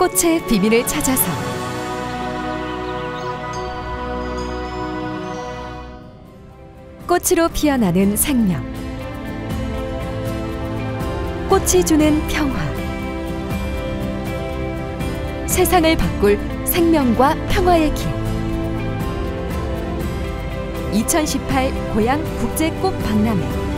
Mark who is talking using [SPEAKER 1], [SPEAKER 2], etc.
[SPEAKER 1] 꽃의 비밀을 찾아서. 꽃으로 피어나는 생명. 꽃이 주는 평화. 세상을 바꿀 생명과 평화의 길 2018 고향 국제꽃 박람회.